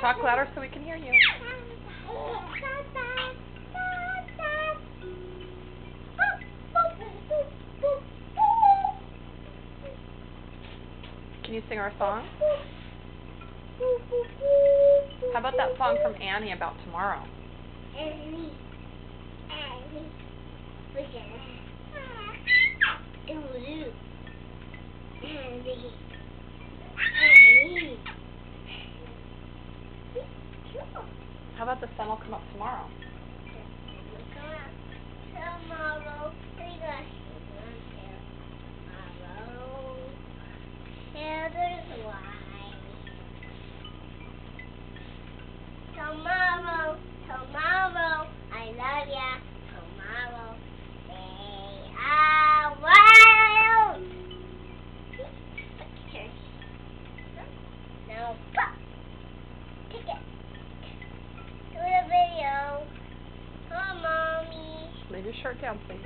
Talk louder so we can hear you. Can you sing our song? How about that song from Annie about tomorrow? Annie, Annie, look at that. Ooh, Annie, Annie. How about the sun will come up tomorrow? Tomorrow, tomorrow. Heather's wine. Tomorrow, tomorrow, I love ya. Tomorrow, they are wild. Now, shirt down, please.